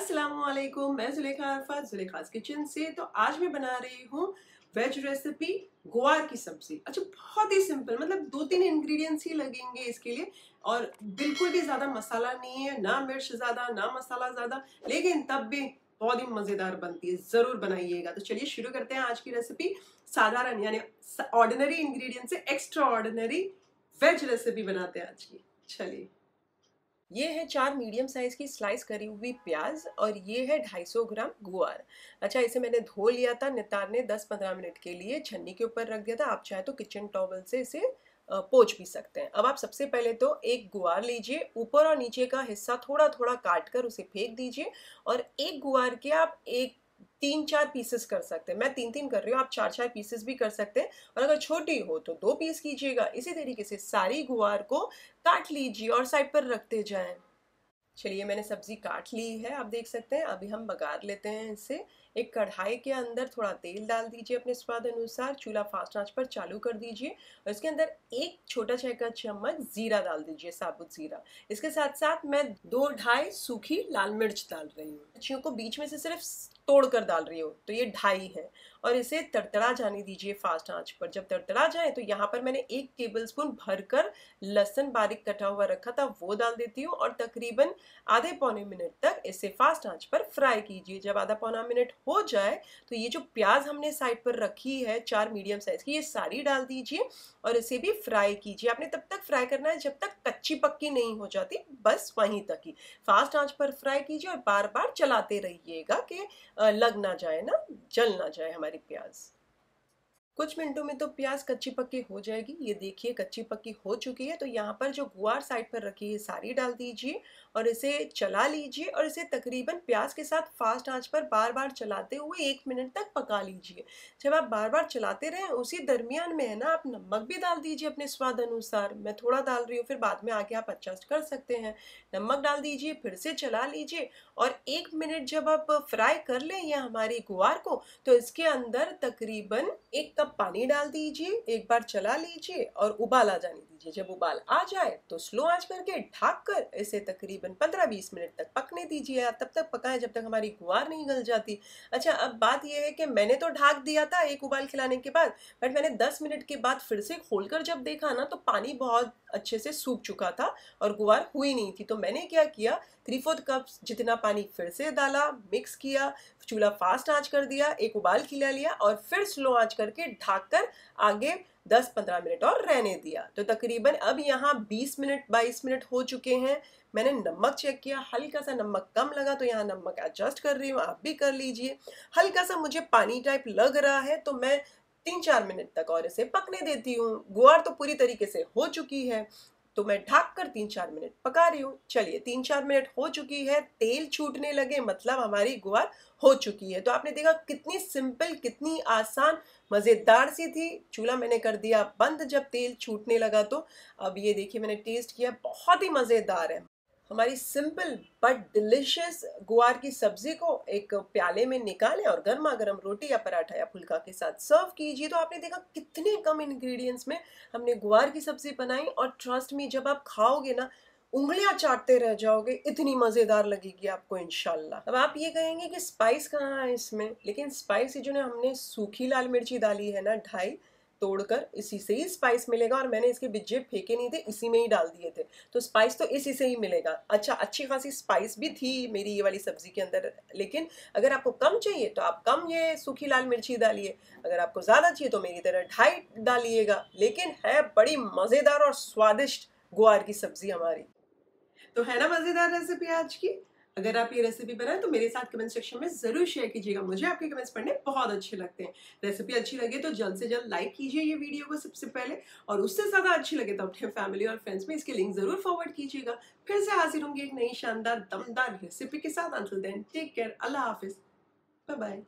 असलकुम मैं जुलेखा अरफात जुलेखास किचन से। तो आज मैं बना रही हूँ वेज रेसिपी गुआर की सब्ज़ी। अच्छा बहुत ही सिंपल मतलब दो तीन इंग्रेडिएंट्स ही लगेंगे इसके लिए। और बिल्कुल भी ज़्यादा मसाला नहीं है, ना मिर्च ज़्यादा, ना मसाला ज़्यादा, लेकिन तब भी बहुत ही मज़ेदार बनती है। ज़रूर बनाइएगा। तो चलिए शुरू करते हैं आज की रेसिपी साधारण, यानी ऑर्डिनरी इंग्रेडिएंट से एक्स्ट्रा ऑर्डिनरी वेज रेसिपी बनाते हैं आज की। चलिए। ये है चार मीडियम साइज़ की स्लाइस करी हुई प्याज और ये है 250 ग्राम गुआर। अच्छा इसे मैंने धो लिया था, नितार ने 10-15 मिनट के लिए छन्नी के ऊपर रख दिया था। आप चाहे तो किचन टॉवल से इसे पोच भी सकते हैं। अब आप सबसे पहले तो एक गुआर लीजिए। ऊपर और नीचे का हिस्सा थोड़ा थोड़ा काट कर उसे फेंक दीजिए और एक गुआर के आप एक तीन चार पीसेस कर सकते हैं। मैं तीन तीन कर रही हूँ, आप चार चार पीसेस भी कर सकते हैं। और अगर छोटी हो तो दो पीस कीजिएगा। इसी तरीके से सारी गुआर को काट लीजिए और साइड पर रखते जाएँ। चलिए, मैंने सब्ज़ी काट ली है, आप देख सकते हैं। अभी हम बघार लेते हैं इसे। एक कढ़ाई के अंदर थोड़ा तेल डाल दीजिए अपने स्वाद अनुसार। चूल्हा फास्ट आँच पर चालू कर दीजिए। और इसके अंदर एक छोटा चाय का चम्मच ज़ीरा डाल दीजिए, साबुत ज़ीरा। इसके साथ साथ मैं दो ढाई सूखी लाल मिर्च डाल रही हूँ। मच्छियों को बीच में से सिर्फ़ तोड़ कर डाल रही हो तो ये ढाई है। और इसे तड़तड़ा जाने दीजिए फास्ट आँच पर। जब तड़तड़ा जाए तो यहाँ पर मैंने एक टेबल स्पून भरकर लहसन बारीक कटा हुआ रखा था, वो डाल देती हूँ और तकरीबन आधे पौने मिनट तक इसे फास्ट आँच पर फ्राई कीजिए। जब आधा पौना मिनट हो जाए तो ये जो प्याज हमने साइड पर रखी है चार मीडियम साइज़ की, ये सारी डाल दीजिए और इसे भी फ्राई कीजिए। आपने तब तक फ्राई करना है जब तक कच्ची पक्की नहीं हो जाती, बस वहीं तक ही। फास्ट आँच पर फ्राई कीजिए और बार बार चलाते रहिएगा कि लग ना जाए ना जल ना जाए हमारी प्याज कुछ मिनटों में तो प्याज कच्ची पक्की हो जाएगी। ये देखिए, कच्ची पक्की हो चुकी है तो यहाँ पर जो गुआर साइड पर रखी है, सारी डाल दीजिए और इसे चला लीजिए और इसे तकरीबन प्याज के साथ फास्ट आँच पर बार बार चलाते हुए एक मिनट तक पका लीजिए। जब आप बार बार चलाते रहें, उसी दरमियान में है ना, आप नमक भी डाल दीजिए अपने स्वाद अनुसार। मैं थोड़ा डाल रही हूँ, फिर बाद में आके आप एडजस्ट कर सकते हैं। नमक डाल दीजिए, फिर से चला लीजिए और एक मिनट जब आप फ्राई कर लें ये हमारी गुआर को तो इसके अंदर तकरीबन एक कप पानी डाल दीजिए, एक बार चला लीजिए और उबाल आ जाने दीजिए। जब उबाल आ जाए तो स्लो आँच करके ढक कर इसे तकरीबन 15-20 मिनट तक पकने दीजिए। तब तक पकाएँ जब तक हमारी गुआर नहीं गल जाती। अच्छा अब बात यह है कि मैंने तो ढाक दिया था एक उबाल खिलाने के बाद, बट मैंने 10 मिनट के बाद फिर से खोलकर जब देखा ना तो पानी बहुत अच्छे से सूख चुका था और गुआर हुई नहीं थी। तो मैंने क्या किया थ्री फोर्थ कप जितना पानी फिर से डाला, मिक्स किया, चूल्हा फास्ट आँच कर दिया, एक उबाल खिला लिया और फिर स्लो आँच करके ढाक कर आगे 10-15 मिनट और रहने दिया। तो तकरीबन अब यहाँ 20 मिनट 22 मिनट हो चुके हैं। मैंने नमक चेक किया हल्का सा नमक कम लगा तो यहाँ नमक एडजस्ट कर रही हूँ, आप भी कर लीजिए। हल्का सा मुझे पानी टाइप लग रहा है तो मैं तीन चार मिनट तक और इसे पकने देती हूँ। गुआर तो पूरी तरीके से हो चुकी है। तो मैं ढाक कर तीन चार मिनट पका रही हूँ। चलिए, तीन चार मिनट हो चुकी है, तेल छूटने लगे मतलब हमारी गुआर हो चुकी है। तो आपने देखा कितनी सिंपल, कितनी आसान, मज़ेदार सी थी। चूल्हा मैंने कर दिया बंद जब तेल छूटने लगा तो। अब ये देखिए मैंने टेस्ट किया, बहुत ही मज़ेदार है। हमारी सिंपल बट डिलिशियस गुआर की सब्ज़ी को एक प्याले में निकालें और गर्मा गर्म रोटी या पराठा या फुल्का के साथ सर्व कीजिए। तो आपने देखा कितने कम इंग्रेडिएंट्स में हमने गुआर की सब्ज़ी बनाई और ट्रस्ट में जब आप खाओगे ना, उंगलियाँ चाटते रह जाओगे, इतनी मज़ेदार लगेगी आपको इनशाला अब आप ये कहेंगे कि स्पाइस कहाँ है इसमें? लेकिन स्पाइस जो ना हमने सूखी लाल मिर्ची डाली है ना, ढाई। तोड़कर इसी से ही स्पाइस मिलेगा और मैंने इसके बिज्जे फेंके नहीं थे, इसी में ही डाल दिए थे। तो स्पाइस तो इसी से ही मिलेगा। अच्छा अच्छी खासी स्पाइस भी थी मेरी ये वाली सब्ज़ी के अंदर, लेकिन अगर आपको कम चाहिए तो आप कम ये सूखी लाल मिर्ची डालिए। अगर आपको ज़्यादा चाहिए तो मेरी तरह ढाई डालिएगा। लेकिन है बड़ी मज़ेदार और स्वादिष्ट गुआर की सब्ज़ी हमारी। तो है ना मज़ेदार रेसिपी आज की? अगर आप ये रेसिपी बनाए तो मेरे साथ कमेंट सेक्शन में ज़रूर शेयर कीजिएगा। मुझे आपके कमेंट्स पढ़ने बहुत अच्छे लगते हैं। रेसिपी अच्छी लगे तो जल्द से जल्द लाइक कीजिए ये वीडियो को सबसे पहले और उससे ज़्यादा अच्छी लगे तो अपने फैमिली और फ्रेंड्स में इसके लिंक ज़रूर फॉरवर्ड कीजिएगा। फिर से हाजिर होंगी एक नई शानदार, दमदार रेसिपी के साथ। आंसर देन टेक केयर अल्लाह हाफिज़। Bye bye